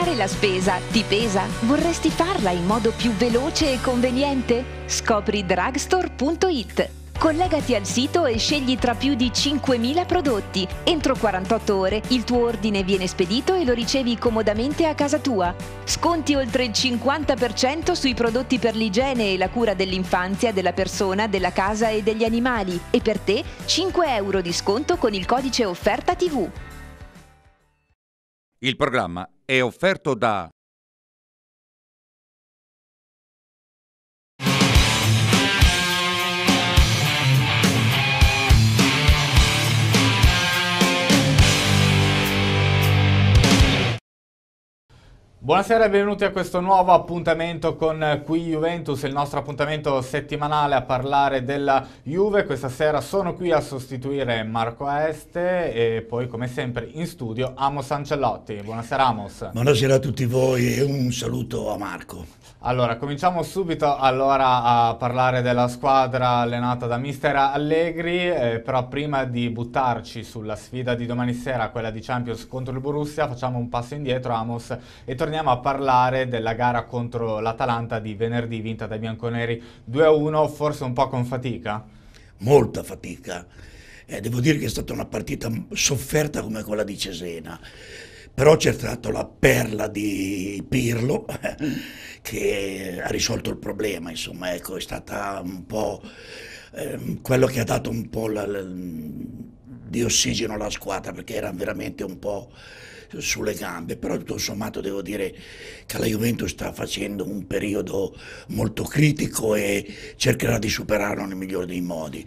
Fare la spesa ti pesa? Vorresti farla in modo più veloce e conveniente? Scopri drugstore.it. Collegati al sito e scegli tra più di 5.000 prodotti. Entro 48 ore il tuo ordine viene spedito e lo ricevi comodamente a casa tua. Sconti oltre il 50% sui prodotti per l'igiene e la cura dell'infanzia, della persona, della casa e degli animali. E per te 5 euro di sconto con il codice offerta TV. Il programma è offerto da Buonasera e benvenuti a questo nuovo appuntamento con Qui Juventus, il nostro appuntamento settimanale a parlare della Juve. Questa sera sono qui a sostituire Marco Este e poi come sempre in studio Amos Ancellotti. Buonasera Amos. Buonasera a tutti voi e un saluto a Marco. Allora, cominciamo subito allora a parlare della squadra allenata da mister Allegri, eh, però prima di buttarci sulla sfida di domani sera, quella di Champions contro il Borussia, facciamo un passo indietro Amos e torniamo a parlare della gara contro l'Atalanta di venerdì vinta dai bianconeri 2-1, forse un po' con fatica? Molta fatica. Eh, devo dire che è stata una partita sofferta come quella di Cesena però c'è stata la perla di Pirlo che ha risolto il problema, insomma, ecco, è stata un po' eh, quello che ha dato un po' la, la, di ossigeno alla squadra perché era veramente un po' sulle gambe, però tutto sommato devo dire che la Juventus sta facendo un periodo molto critico e cercherà di superarlo nel migliore dei modi.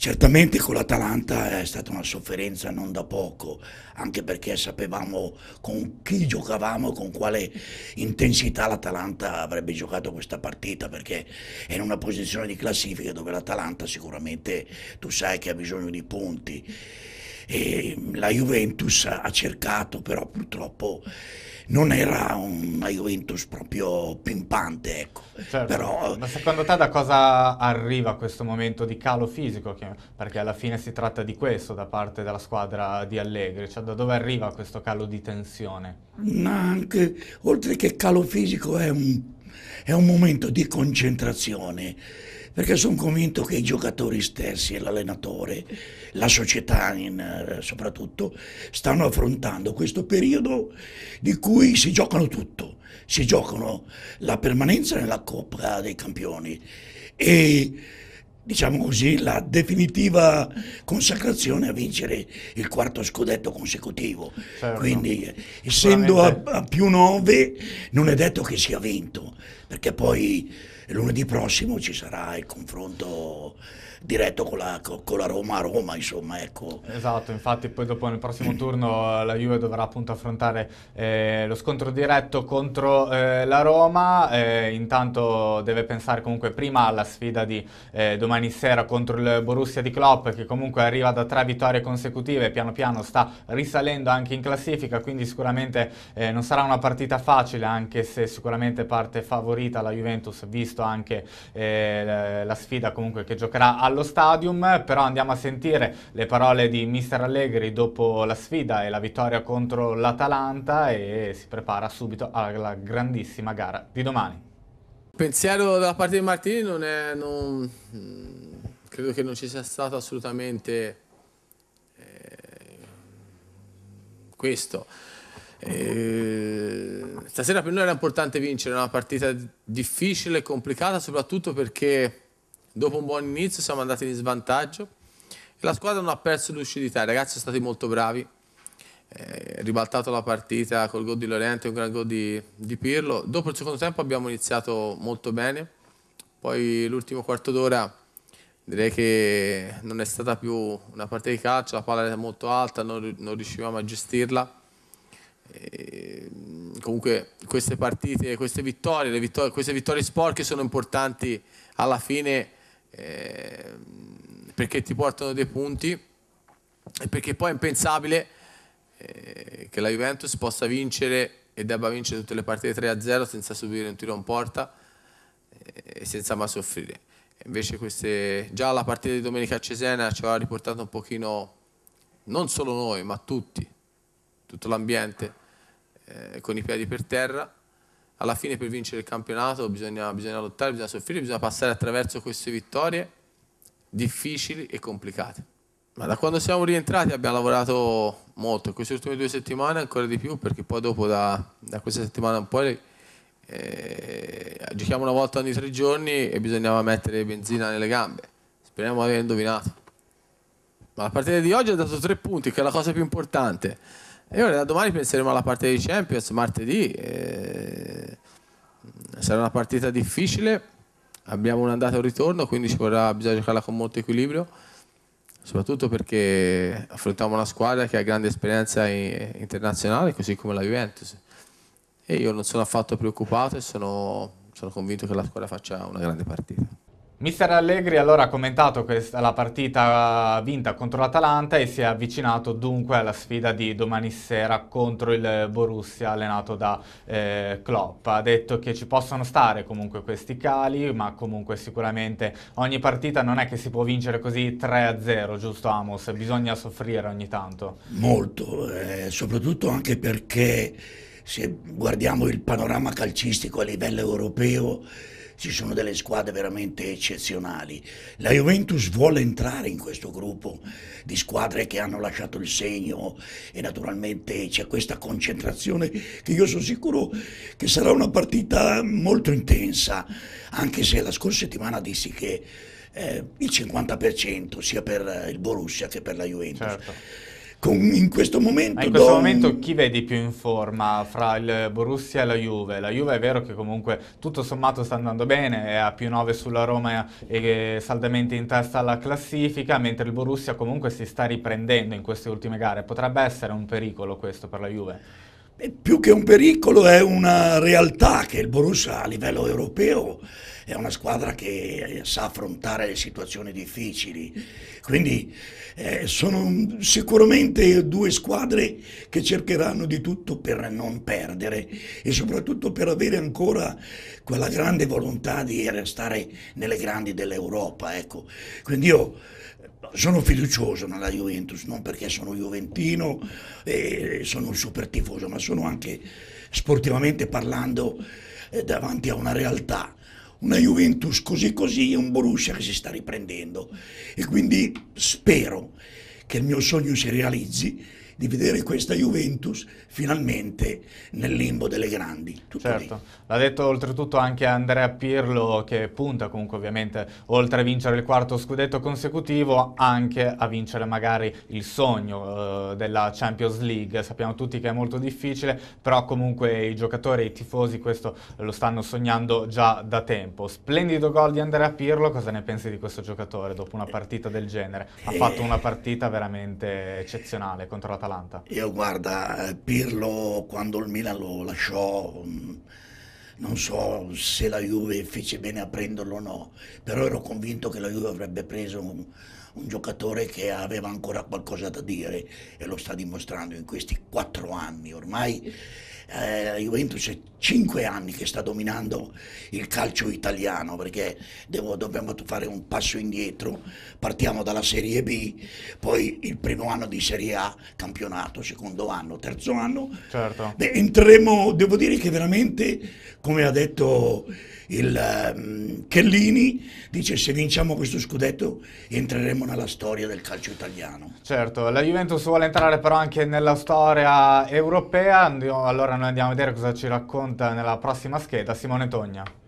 Certamente con l'Atalanta è stata una sofferenza non da poco, anche perché sapevamo con chi giocavamo, con quale intensità l'Atalanta avrebbe giocato questa partita, perché è in una posizione di classifica dove l'Atalanta sicuramente tu sai che ha bisogno di punti. E la Juventus ha cercato, però purtroppo non era una Juventus proprio pimpante, ecco. Certo. Però... Ma secondo te da cosa arriva questo momento di calo fisico? Perché alla fine si tratta di questo da parte della squadra di Allegri, cioè da dove arriva questo calo di tensione? Anche, oltre che calo fisico è un, è un momento di concentrazione perché sono convinto che i giocatori stessi e l'allenatore, la società in, eh, soprattutto, stanno affrontando questo periodo di cui si giocano tutto, si giocano la permanenza nella Coppa dei Campioni e diciamo così, la definitiva consacrazione a vincere il quarto scudetto consecutivo. Certo. Quindi, essendo a, a, più nove, non è detto che sia vinto, perché poi lunedì prossimo ci sarà il confronto diretto con la, con la Roma a Roma, insomma, ecco. Esatto, infatti poi dopo nel prossimo turno la Juve dovrà appunto affrontare eh, lo scontro diretto contro eh, la Roma, eh, intanto deve pensare comunque prima alla sfida di eh, domani sera contro il Borussia di Klopp che comunque arriva da tre vittorie consecutive e piano piano sta risalendo anche in classifica, quindi sicuramente eh, non sarà una partita facile anche se sicuramente parte favorita la Juventus visto anche eh, la sfida comunque che giocherà allo stadium, però andiamo a sentire le parole di mister Allegri dopo la sfida e la vittoria contro l'Atalanta e si prepara subito alla grandissima gara di domani. Il pensiero della parte di Martini non è... Non, credo che non ci sia stato assolutamente eh, questo. Eh, stasera per noi era importante vincere, una partita difficile e complicata soprattutto perché Dopo un buon inizio siamo andati in svantaggio e la squadra non ha perso lucidità, i ragazzi sono stati molto bravi, eh, ribaltato la partita col gol di Lorente e un gran gol di, di Pirlo. Dopo il secondo tempo abbiamo iniziato molto bene, poi l'ultimo quarto d'ora direi che non è stata più una partita di calcio, la palla era molto alta, non, non riuscivamo a gestirla. E comunque queste partite, queste vittorie, vittorie, queste vittorie sporche sono importanti alla fine eh, perché ti portano dei punti e perché poi è impensabile eh, che la Juventus possa vincere e debba vincere tutte le partite 3-0 senza subire un tiro in porta eh, e senza mai soffrire. Invece queste, già la partita di domenica a Cesena ci aveva riportato un pochino, non solo noi, ma tutti, tutto l'ambiente, eh, con i piedi per terra. Alla fine per vincere il campionato bisogna, bisogna lottare, bisogna soffrire, bisogna passare attraverso queste vittorie difficili e complicate. Ma da quando siamo rientrati abbiamo lavorato molto, queste ultime due settimane ancora di più, perché poi dopo da, da questa settimana in poi eh, giochiamo una volta ogni tre giorni e bisognava mettere benzina nelle gambe. Speriamo di aver indovinato. Ma la partita di oggi ha dato tre punti, che è la cosa più importante. E ora da domani penseremo alla partita di Champions, martedì. Eh, sarà una partita difficile, abbiamo un'andata e un ritorno, quindi ci vorrà, bisogna giocarla con molto equilibrio, soprattutto perché affrontiamo una squadra che ha grande esperienza internazionale, così come la Juventus. E io non sono affatto preoccupato e sono, sono convinto che la squadra faccia una grande partita. Mister Allegri allora ha commentato questa, la partita vinta contro l'Atalanta e si è avvicinato dunque alla sfida di domani sera contro il Borussia allenato da eh, Klopp. Ha detto che ci possono stare comunque questi cali, ma comunque sicuramente ogni partita non è che si può vincere così 3-0, giusto Amos? Bisogna soffrire ogni tanto. Molto, eh, soprattutto anche perché se guardiamo il panorama calcistico a livello europeo ci sono delle squadre veramente eccezionali. La Juventus vuole entrare in questo gruppo di squadre che hanno lasciato il segno e naturalmente c'è questa concentrazione che io sono sicuro che sarà una partita molto intensa, anche se la scorsa settimana dissi che eh, il 50% sia per il Borussia che per la Juventus. Certo con, in questo momento... Ma in questo momento chi vedi più in forma fra il Borussia e la Juve? La Juve è vero che comunque tutto sommato sta andando bene, è a più 9 sulla Roma e saldamente in testa alla classifica, mentre il Borussia comunque si sta riprendendo in queste ultime gare. Potrebbe essere un pericolo questo per la Juve? Più che un pericolo è una realtà che il Borussia a livello europeo è una squadra che sa affrontare le situazioni difficili, quindi eh, sono sicuramente due squadre che cercheranno di tutto per non perdere e soprattutto per avere ancora quella grande volontà di restare nelle grandi dell'Europa. Ecco. Quindi io sono fiducioso nella Juventus, non perché sono juventino e sono un super tifoso, ma sono anche sportivamente parlando eh, davanti a una realtà. Una Juventus così così e un Borussia che si sta riprendendo e quindi spero che il mio sogno si realizzi di vedere questa Juventus finalmente nel limbo delle grandi. Certo, l'ha detto oltretutto anche Andrea Pirlo che punta comunque ovviamente oltre a vincere il quarto scudetto consecutivo anche a vincere magari il sogno uh, della Champions League. Sappiamo tutti che è molto difficile, però comunque i giocatori e i tifosi questo lo stanno sognando già da tempo. Splendido gol di Andrea Pirlo, cosa ne pensi di questo giocatore dopo una partita del genere? Ha fatto una partita veramente eccezionale contro l'Atalanta l'Atalanta? Io guarda, Pirlo quando il Milan lo lasciò, mm, non so se la Juve fece bene a prenderlo o no, però ero convinto che la Juve avrebbe preso un, un giocatore che aveva ancora qualcosa da dire e lo sta dimostrando in questi quattro anni ormai eh, la Juventus è cinque anni che sta dominando il calcio italiano perché devo, dobbiamo fare un passo indietro, partiamo dalla Serie B, poi il primo anno di Serie A, campionato, secondo anno, terzo anno, certo. Beh, entreremo, devo dire che veramente, come ha detto il um, Chellini dice se vinciamo questo scudetto entreremo nella storia del calcio italiano. Certo, la Juventus vuole entrare però anche nella storia europea, allora andiamo a vedere cosa ci racconta nella prossima scheda Simone Togna.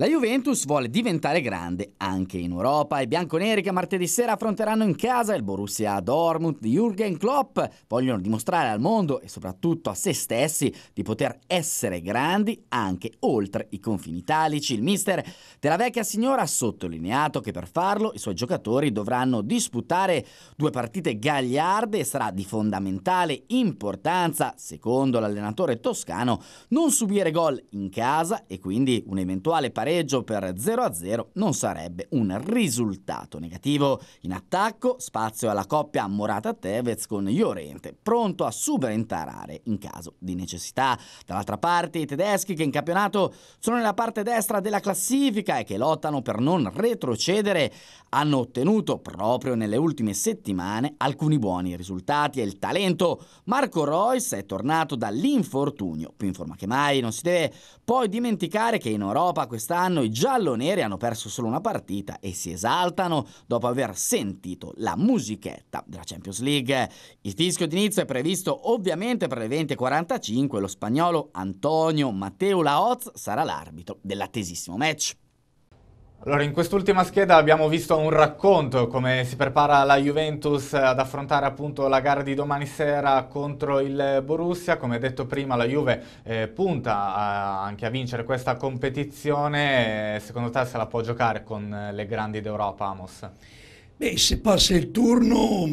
La Juventus vuole diventare grande anche in Europa. I bianconeri che martedì sera affronteranno in casa il Borussia Dortmund di Jürgen Klopp vogliono dimostrare al mondo e soprattutto a se stessi di poter essere grandi anche oltre i confini italici. Il mister della vecchia signora ha sottolineato che per farlo i suoi giocatori dovranno disputare due partite gagliarde e sarà di fondamentale importanza, secondo l'allenatore toscano, non subire gol in casa e quindi un eventuale pareggio per 0-0 non sarebbe un risultato negativo. In attacco spazio alla coppia Morata-Tevez con Llorente, pronto a subentrare in caso di necessità. Dall'altra parte i tedeschi che in campionato sono nella parte destra della classifica e che lottano per non retrocedere hanno ottenuto proprio nelle ultime settimane alcuni buoni risultati e il talento Marco Royce è tornato dall'infortunio, più in forma che mai, non si deve poi dimenticare che in Europa quest'anno i gialloneri hanno perso solo una partita e si esaltano dopo aver sentito la musichetta della Champions League. Il fischio d'inizio è previsto ovviamente per le 20.45 lo spagnolo Antonio Matteo Laoz sarà l'arbitro dell'attesissimo match. Allora, in quest'ultima scheda abbiamo visto un racconto come si prepara la Juventus ad affrontare appunto la gara di domani sera contro il Borussia. Come detto prima, la Juve eh, punta a, anche a vincere questa competizione. Secondo te se la può giocare con le grandi d'Europa, Amos? Beh, se passa il turno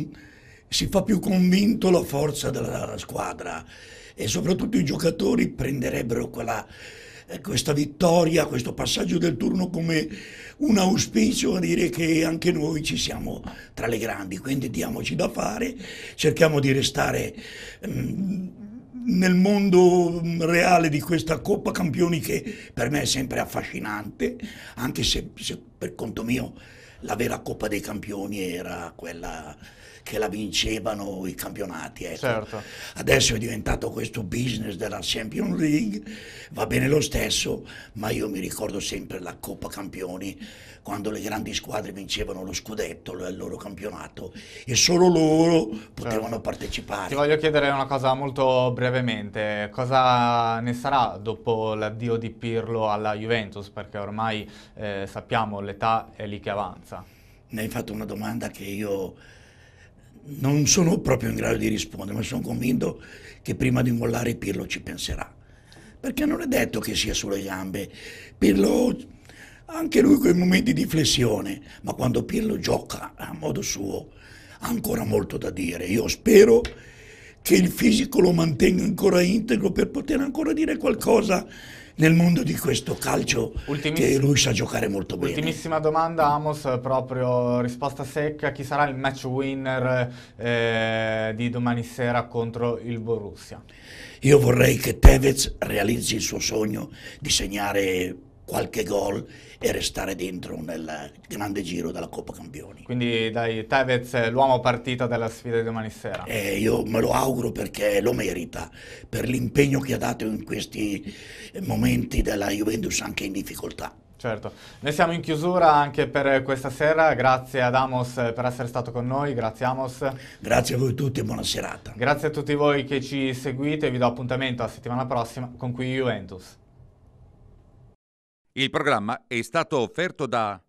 si fa più convinto la forza della squadra e soprattutto i giocatori prenderebbero quella eh, questa vittoria, questo passaggio del turno come un auspicio a dire che anche noi ci siamo tra le grandi, quindi diamoci da fare, cerchiamo di restare um, nel mondo reale di questa Coppa Campioni che per me è sempre affascinante, anche se, se per conto mio la vera Coppa dei Campioni era quella che la vincevano i campionati. Ecco. Certo. Adesso è diventato questo business della Champions League, va bene lo stesso, ma io mi ricordo sempre la Coppa Campioni, quando le grandi squadre vincevano lo scudetto, il loro campionato, e solo loro potevano certo. partecipare. Ti voglio chiedere una cosa molto brevemente, cosa ne sarà dopo l'addio di Pirlo alla Juventus, perché ormai eh, sappiamo l'età è lì che avanza. Mi hai fatto una domanda che io non sono proprio in grado di rispondere, ma sono convinto che prima di mollare Pirlo ci penserà. Perché non è detto che sia sulle gambe. Pirlo, anche lui quei momenti di flessione, ma quando Pirlo gioca a modo suo, ha ancora molto da dire. Io spero che il fisico lo mantenga ancora integro per poter ancora dire qualcosa nel mondo di questo calcio che lui sa giocare molto bene. Ultimissima domanda, Amos, proprio risposta secca. Chi sarà il match winner eh, di domani sera contro il Borussia? Io vorrei che Tevez realizzi il suo sogno di segnare qualche gol e restare dentro nel grande giro della Coppa Campioni. Quindi dai, Tevez l'uomo partita della sfida di domani sera. Eh, io me lo auguro perché lo merita, per l'impegno che ha dato in questi momenti della Juventus anche in difficoltà. Certo, noi siamo in chiusura anche per questa sera, grazie ad Amos per essere stato con noi, grazie Amos. Grazie a voi tutti e buona serata. Grazie a tutti voi che ci seguite, vi do appuntamento la settimana prossima con qui Juventus. Il programma è stato offerto da